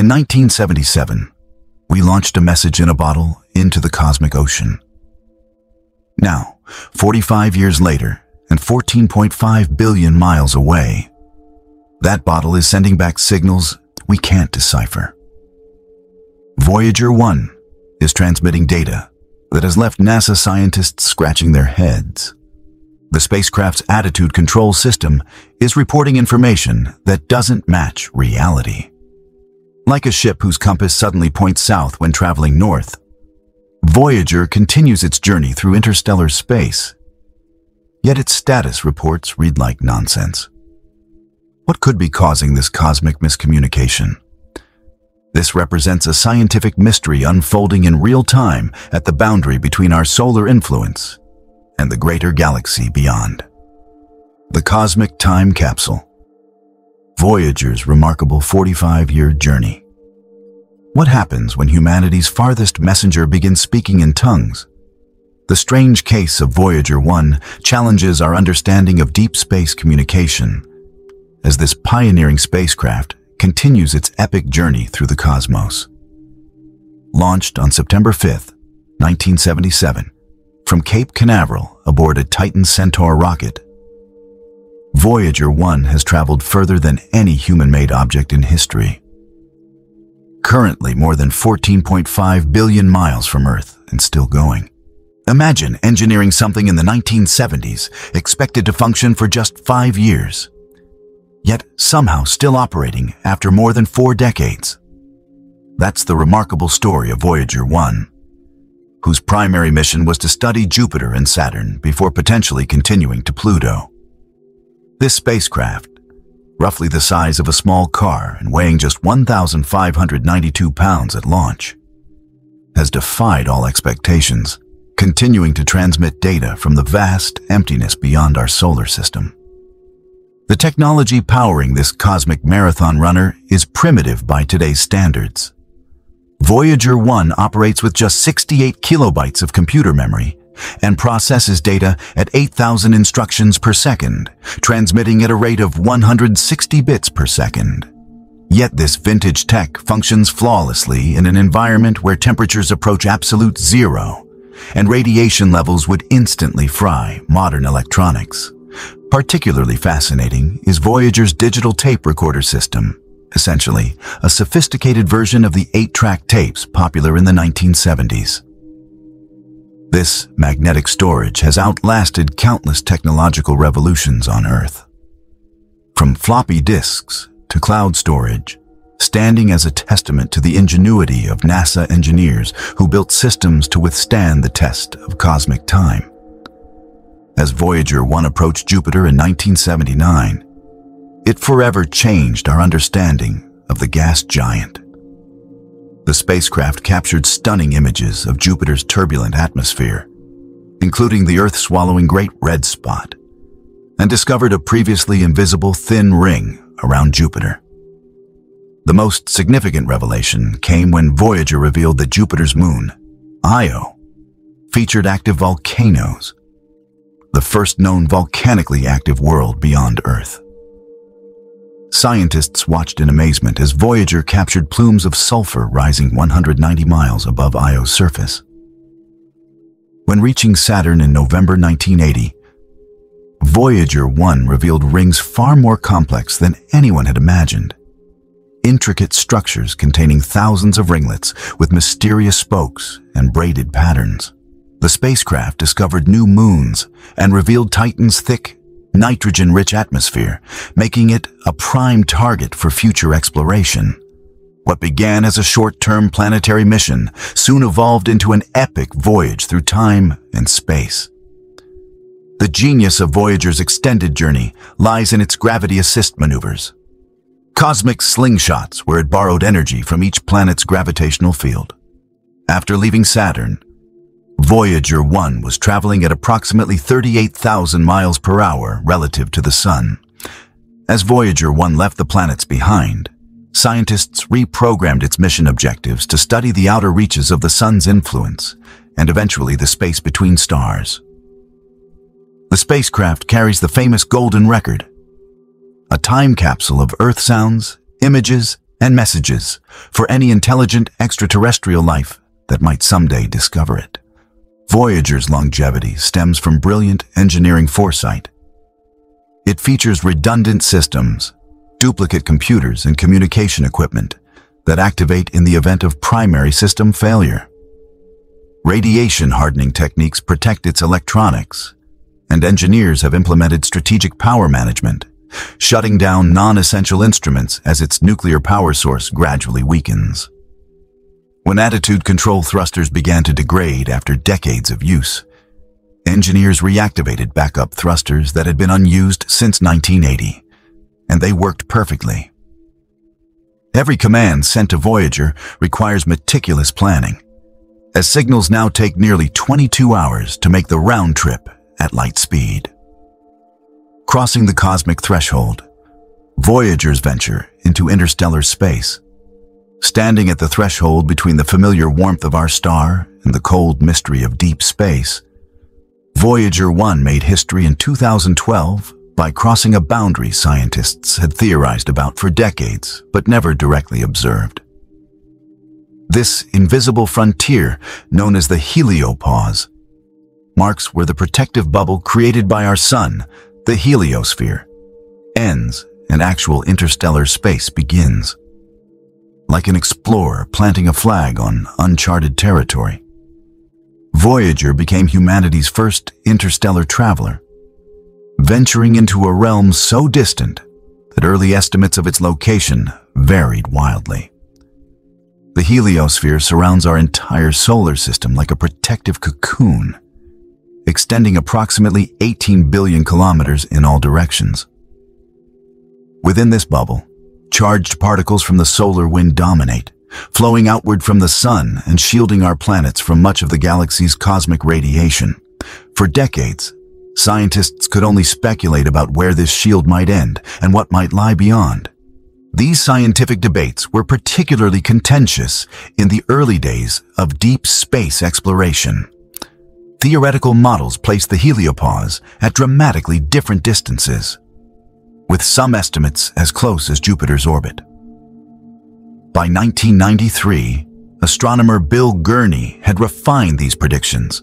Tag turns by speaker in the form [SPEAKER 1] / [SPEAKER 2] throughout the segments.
[SPEAKER 1] In 1977, we launched a message in a bottle into the cosmic ocean. Now, 45 years later, and 14.5 billion miles away, that bottle is sending back signals we can't decipher. Voyager 1 is transmitting data that has left NASA scientists scratching their heads. The spacecraft's attitude control system is reporting information that doesn't match reality. Like a ship whose compass suddenly points south when traveling north, Voyager continues its journey through interstellar space. Yet its status reports read like nonsense. What could be causing this cosmic miscommunication? This represents a scientific mystery unfolding in real time at the boundary between our solar influence and the greater galaxy beyond. The Cosmic Time Capsule Voyager's remarkable 45-year journey. What happens when humanity's farthest messenger begins speaking in tongues? The strange case of Voyager 1 challenges our understanding of deep space communication as this pioneering spacecraft continues its epic journey through the cosmos. Launched on September 5, 1977, from Cape Canaveral aboard a Titan Centaur rocket, Voyager 1 has traveled further than any human-made object in history. Currently more than 14.5 billion miles from Earth and still going. Imagine engineering something in the 1970s expected to function for just five years yet somehow still operating after more than four decades. That's the remarkable story of Voyager 1, whose primary mission was to study Jupiter and Saturn before potentially continuing to Pluto. This spacecraft, roughly the size of a small car and weighing just 1,592 pounds at launch, has defied all expectations, continuing to transmit data from the vast emptiness beyond our solar system. The technology powering this cosmic marathon runner is primitive by today's standards. Voyager 1 operates with just 68 kilobytes of computer memory and processes data at 8,000 instructions per second, transmitting at a rate of 160 bits per second. Yet this vintage tech functions flawlessly in an environment where temperatures approach absolute zero and radiation levels would instantly fry modern electronics. Particularly fascinating is Voyager's digital tape recorder system, essentially a sophisticated version of the eight-track tapes popular in the 1970s. This magnetic storage has outlasted countless technological revolutions on Earth. From floppy disks to cloud storage, standing as a testament to the ingenuity of NASA engineers who built systems to withstand the test of cosmic time. As Voyager 1 approached Jupiter in 1979, it forever changed our understanding of the gas giant. The spacecraft captured stunning images of Jupiter's turbulent atmosphere, including the Earth-swallowing Great Red Spot, and discovered a previously invisible thin ring around Jupiter. The most significant revelation came when Voyager revealed that Jupiter's moon, Io, featured active volcanoes the first known volcanically active world beyond Earth. Scientists watched in amazement as Voyager captured plumes of sulfur rising 190 miles above Io's surface. When reaching Saturn in November 1980, Voyager 1 revealed rings far more complex than anyone had imagined. Intricate structures containing thousands of ringlets with mysterious spokes and braided patterns the spacecraft discovered new moons and revealed Titan's thick, nitrogen-rich atmosphere, making it a prime target for future exploration. What began as a short-term planetary mission soon evolved into an epic voyage through time and space. The genius of Voyager's extended journey lies in its gravity assist maneuvers. Cosmic slingshots where it borrowed energy from each planet's gravitational field. After leaving Saturn, Voyager 1 was traveling at approximately 38,000 miles per hour relative to the Sun. As Voyager 1 left the planets behind, scientists reprogrammed its mission objectives to study the outer reaches of the Sun's influence and eventually the space between stars. The spacecraft carries the famous Golden Record, a time capsule of Earth sounds, images, and messages for any intelligent extraterrestrial life that might someday discover it. Voyager's longevity stems from brilliant engineering foresight. It features redundant systems, duplicate computers and communication equipment that activate in the event of primary system failure. Radiation hardening techniques protect its electronics, and engineers have implemented strategic power management, shutting down non-essential instruments as its nuclear power source gradually weakens. When attitude control thrusters began to degrade after decades of use, engineers reactivated backup thrusters that had been unused since 1980, and they worked perfectly. Every command sent to Voyager requires meticulous planning, as signals now take nearly 22 hours to make the round trip at light speed. Crossing the cosmic threshold, Voyager's venture into interstellar space. Standing at the threshold between the familiar warmth of our star and the cold mystery of deep space, Voyager 1 made history in 2012 by crossing a boundary scientists had theorized about for decades but never directly observed. This invisible frontier, known as the heliopause, marks where the protective bubble created by our sun, the heliosphere, ends and actual interstellar space begins. Like an explorer planting a flag on uncharted territory. Voyager became humanity's first interstellar traveler, venturing into a realm so distant that early estimates of its location varied wildly. The heliosphere surrounds our entire solar system like a protective cocoon, extending approximately 18 billion kilometers in all directions. Within this bubble, charged particles from the solar wind dominate, flowing outward from the sun and shielding our planets from much of the galaxy's cosmic radiation. For decades, scientists could only speculate about where this shield might end and what might lie beyond. These scientific debates were particularly contentious in the early days of deep space exploration. Theoretical models placed the heliopause at dramatically different distances, with some estimates as close as Jupiter's orbit. By 1993, astronomer Bill Gurney had refined these predictions,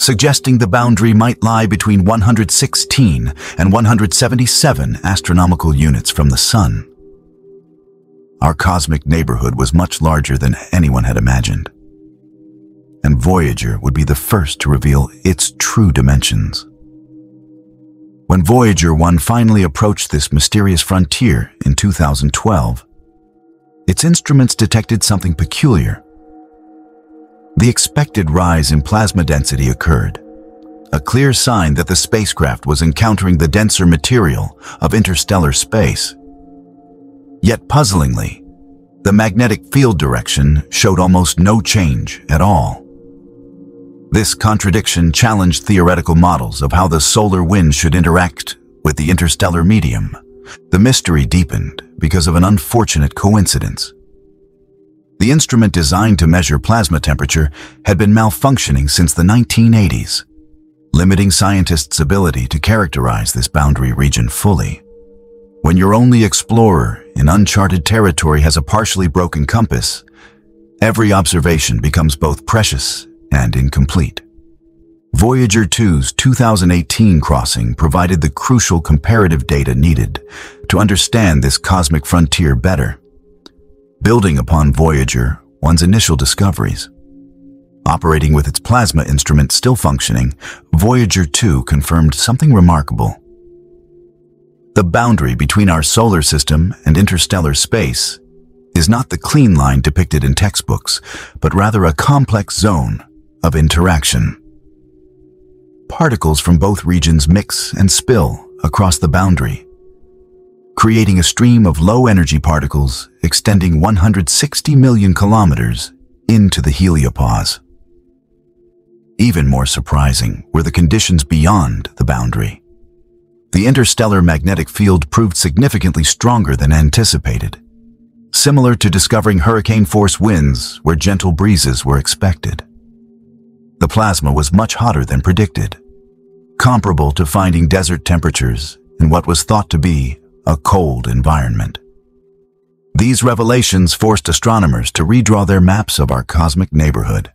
[SPEAKER 1] suggesting the boundary might lie between 116 and 177 astronomical units from the Sun. Our cosmic neighborhood was much larger than anyone had imagined. And Voyager would be the first to reveal its true dimensions. When Voyager 1 finally approached this mysterious frontier in 2012, its instruments detected something peculiar. The expected rise in plasma density occurred, a clear sign that the spacecraft was encountering the denser material of interstellar space. Yet puzzlingly, the magnetic field direction showed almost no change at all. This contradiction challenged theoretical models of how the solar wind should interact with the interstellar medium. The mystery deepened because of an unfortunate coincidence. The instrument designed to measure plasma temperature had been malfunctioning since the 1980s, limiting scientists' ability to characterize this boundary region fully. When your only explorer in uncharted territory has a partially broken compass, every observation becomes both precious and incomplete. Voyager 2's 2018 crossing provided the crucial comparative data needed to understand this cosmic frontier better, building upon Voyager one's initial discoveries. Operating with its plasma instrument still functioning, Voyager 2 confirmed something remarkable. The boundary between our solar system and interstellar space is not the clean line depicted in textbooks, but rather a complex zone of interaction. Particles from both regions mix and spill across the boundary, creating a stream of low-energy particles extending 160 million kilometers into the heliopause. Even more surprising were the conditions beyond the boundary. The interstellar magnetic field proved significantly stronger than anticipated, similar to discovering hurricane-force winds where gentle breezes were expected. The plasma was much hotter than predicted, comparable to finding desert temperatures in what was thought to be a cold environment. These revelations forced astronomers to redraw their maps of our cosmic neighborhood.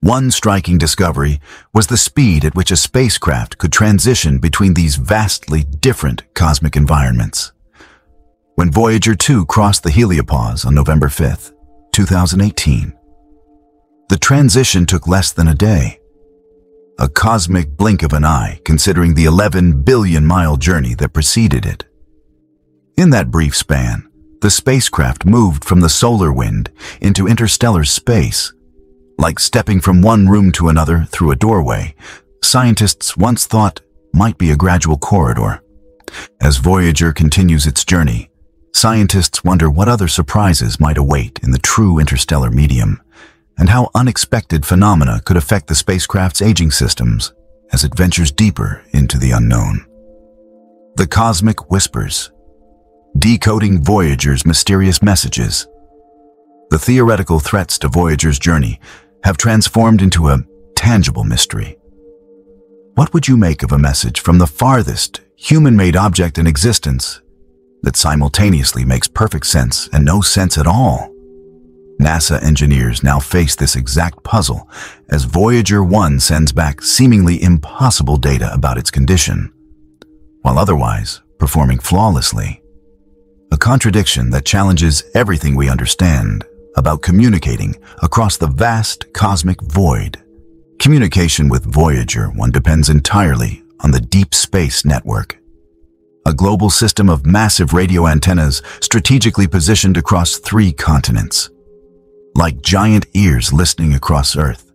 [SPEAKER 1] One striking discovery was the speed at which a spacecraft could transition between these vastly different cosmic environments. When Voyager 2 crossed the heliopause on November 5, 2018, the transition took less than a day. A cosmic blink of an eye, considering the 11 billion mile journey that preceded it. In that brief span, the spacecraft moved from the solar wind into interstellar space. Like stepping from one room to another through a doorway, scientists once thought might be a gradual corridor. As Voyager continues its journey, scientists wonder what other surprises might await in the true interstellar medium, and how unexpected phenomena could affect the spacecraft's aging systems as it ventures deeper into the unknown. The Cosmic Whispers decoding Voyager's mysterious messages. The theoretical threats to Voyager's journey have transformed into a tangible mystery. What would you make of a message from the farthest human-made object in existence that simultaneously makes perfect sense and no sense at all? NASA engineers now face this exact puzzle as Voyager 1 sends back seemingly impossible data about its condition, while otherwise performing flawlessly a contradiction that challenges everything we understand about communicating across the vast cosmic void. Communication with Voyager 1 depends entirely on the Deep Space Network, a global system of massive radio antennas strategically positioned across three continents. Like giant ears listening across Earth,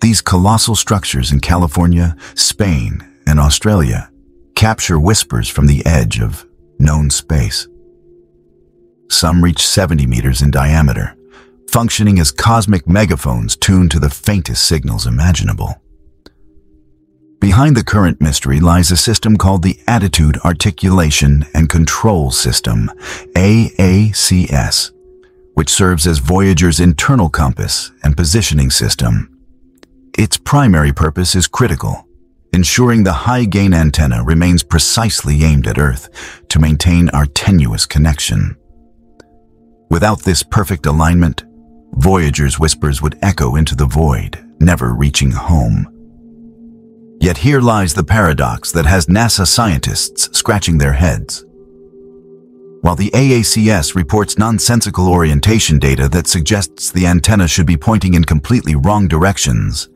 [SPEAKER 1] these colossal structures in California, Spain, and Australia capture whispers from the edge of known space. Some reach 70 meters in diameter, functioning as cosmic megaphones tuned to the faintest signals imaginable. Behind the current mystery lies a system called the Attitude Articulation and Control System, AACS, which serves as Voyager's internal compass and positioning system. Its primary purpose is critical, ensuring the high-gain antenna remains precisely aimed at Earth to maintain our tenuous connection. Without this perfect alignment, Voyager's whispers would echo into the void, never reaching home. Yet here lies the paradox that has NASA scientists scratching their heads. While the AACS reports nonsensical orientation data that suggests the antenna should be pointing in completely wrong directions,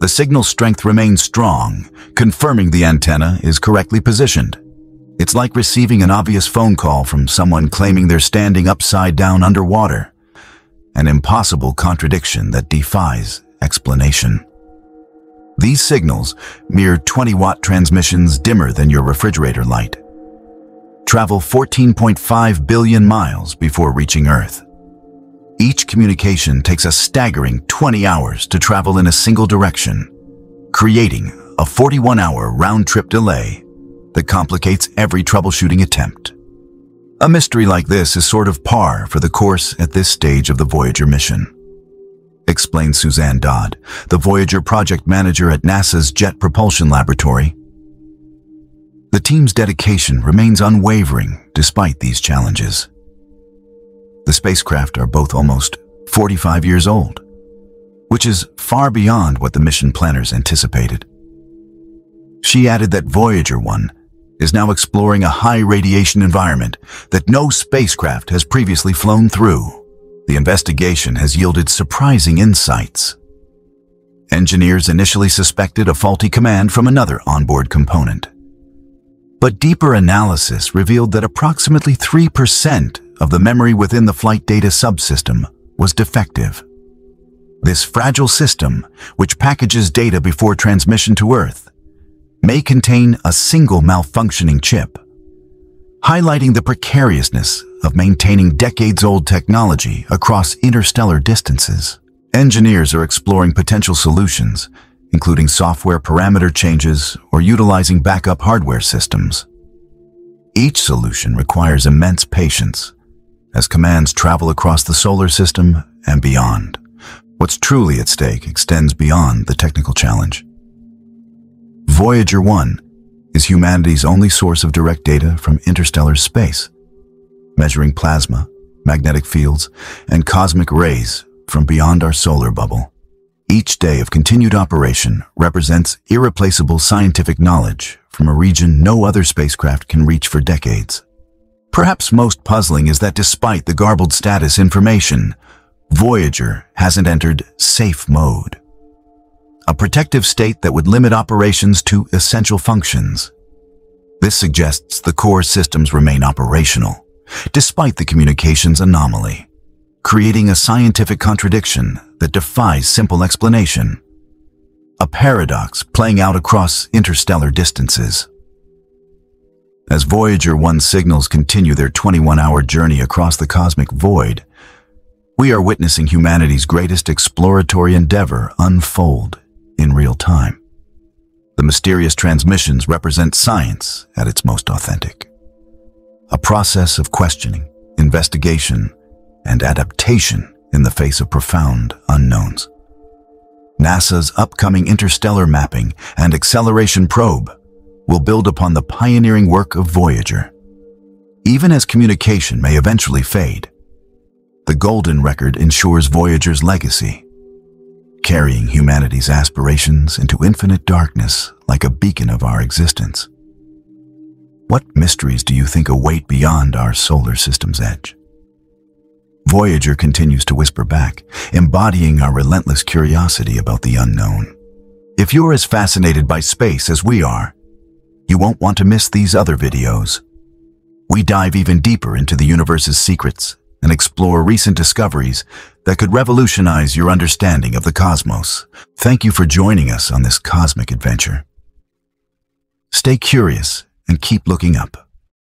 [SPEAKER 1] the signal strength remains strong, confirming the antenna is correctly positioned. It's like receiving an obvious phone call from someone claiming they're standing upside down underwater. An impossible contradiction that defies explanation. These signals, mere 20-watt transmissions dimmer than your refrigerator light, travel 14.5 billion miles before reaching Earth. Each communication takes a staggering 20 hours to travel in a single direction, creating a 41-hour round-trip delay that complicates every troubleshooting attempt. A mystery like this is sort of par for the course at this stage of the Voyager mission. Explains Suzanne Dodd, the Voyager project manager at NASA's Jet Propulsion Laboratory. The team's dedication remains unwavering despite these challenges. The spacecraft are both almost 45 years old, which is far beyond what the mission planners anticipated. She added that Voyager 1 is now exploring a high radiation environment that no spacecraft has previously flown through. The investigation has yielded surprising insights. Engineers initially suspected a faulty command from another onboard component. But deeper analysis revealed that approximately 3% of the memory within the flight data subsystem was defective. This fragile system, which packages data before transmission to Earth, may contain a single malfunctioning chip, highlighting the precariousness of maintaining decades-old technology across interstellar distances. Engineers are exploring potential solutions, including software parameter changes or utilizing backup hardware systems. Each solution requires immense patience as commands travel across the solar system and beyond. What's truly at stake extends beyond the technical challenge. Voyager 1 is humanity's only source of direct data from interstellar space, measuring plasma, magnetic fields, and cosmic rays from beyond our solar bubble. Each day of continued operation represents irreplaceable scientific knowledge from a region no other spacecraft can reach for decades. Perhaps most puzzling is that despite the garbled status information, Voyager hasn't entered safe mode. A protective state that would limit operations to essential functions. This suggests the core systems remain operational, despite the communications anomaly creating a scientific contradiction that defies simple explanation. A paradox playing out across interstellar distances. As Voyager 1 signals continue their 21-hour journey across the cosmic void, we are witnessing humanity's greatest exploratory endeavor unfold in real time. The mysterious transmissions represent science at its most authentic. A process of questioning, investigation, and adaptation in the face of profound unknowns. NASA's upcoming interstellar mapping and acceleration probe will build upon the pioneering work of Voyager. Even as communication may eventually fade, the Golden Record ensures Voyager's legacy, carrying humanity's aspirations into infinite darkness like a beacon of our existence. What mysteries do you think await beyond our solar system's edge? Voyager continues to whisper back, embodying our relentless curiosity about the unknown. If you're as fascinated by space as we are, you won't want to miss these other videos. We dive even deeper into the universe's secrets and explore recent discoveries that could revolutionize your understanding of the cosmos. Thank you for joining us on this cosmic adventure. Stay curious and keep looking up.